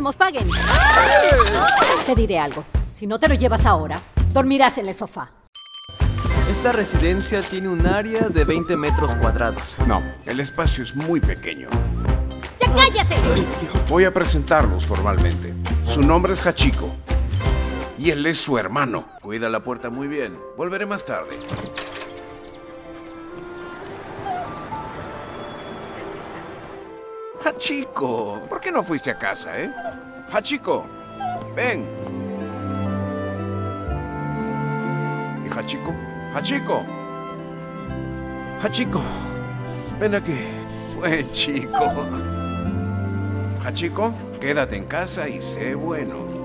Vamos, paguen. Te diré algo. Si no te lo llevas ahora, dormirás en el sofá. Esta residencia tiene un área de 20 metros cuadrados. No, el espacio es muy pequeño. ¡Ya cállate! Voy a presentarlos formalmente. Su nombre es Hachiko. Y él es su hermano. Cuida la puerta muy bien. Volveré más tarde. Hachiko, ¿por qué no fuiste a casa, eh? Hachiko, ven. ¿Y Hachiko? Hachiko. Hachiko, ven aquí. Buen chico. Hachiko, quédate en casa y sé bueno.